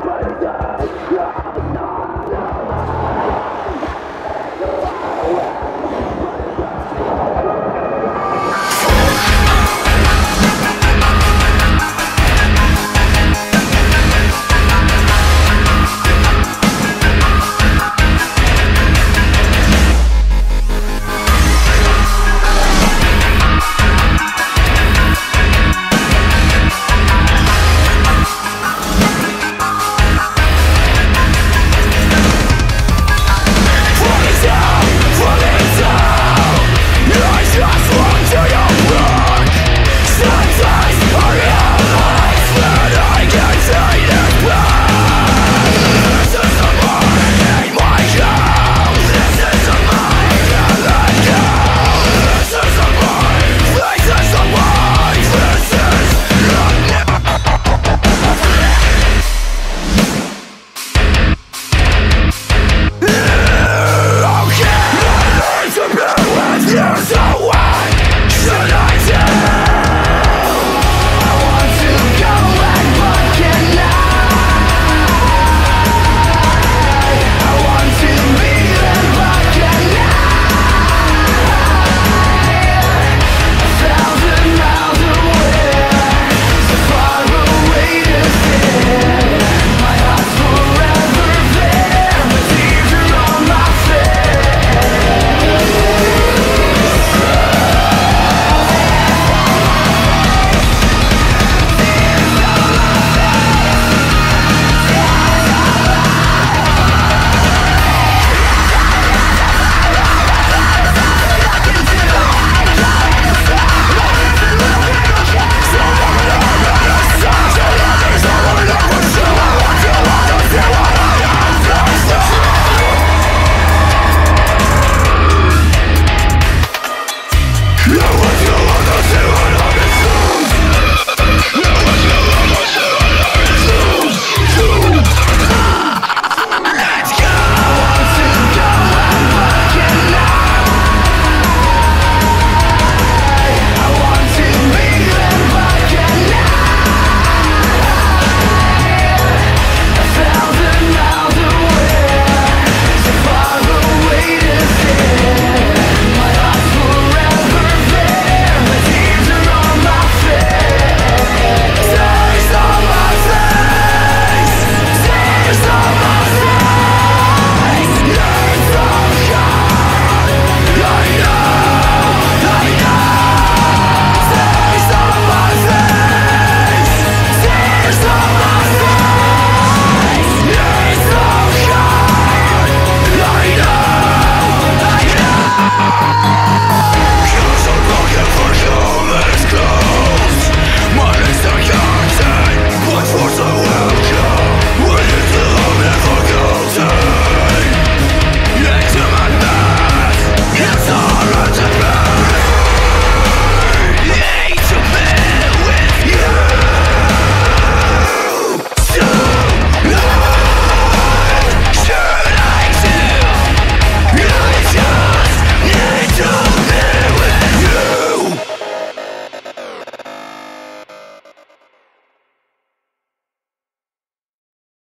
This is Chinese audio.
快点